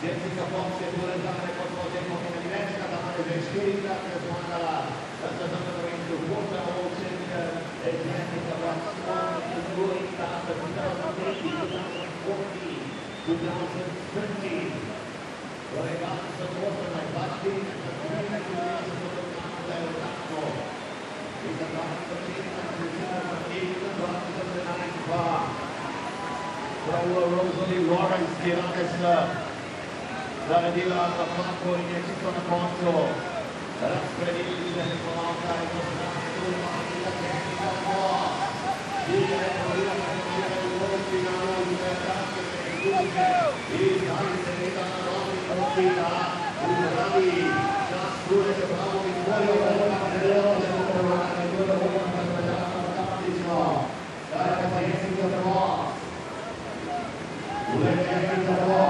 Jessica Ponte vuole dare qualcosa in modo diretta da parte del Schirinda che suona la stagione per il gol finale di Bertacchi per il Duce il Dante che dà la donna in partita un bravi Ciascuno che bravo vittorio per il Mattello del Colonna e quello che va a sbagliare la campissimo dai ragazzi che però Volete che però alla portare gente da nostri lì fuori volta viene tutti infatti da sempre extra donn'aia time to beat is 104.22 Kudi Kudi čas Viktorije Volka Volka se zajedno alfabete 104,22 sekundne tehnička forca vidi dobro je spodaj pospešila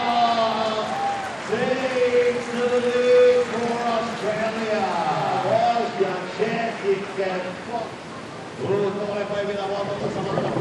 gigantic. Bruno, poi